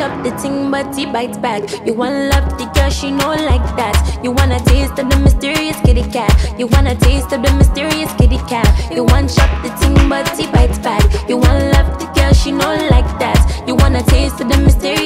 chop the thing, but he bites back. You wanna love the girl, she know like that. You wanna taste of the mysterious kitty cat. You wanna taste of the mysterious kitty cat. You want chop the thing, but he bites back. You wanna love the girl, she know like that. You wanna taste of the mysterious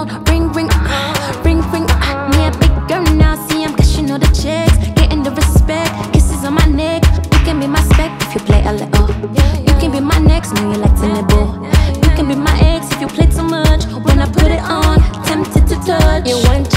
You want chop the thing, but he bites back. You can be my speck if you play a little. You can be my next when you like to me you can be my ex if you play too much. When i put it on tempted to do you want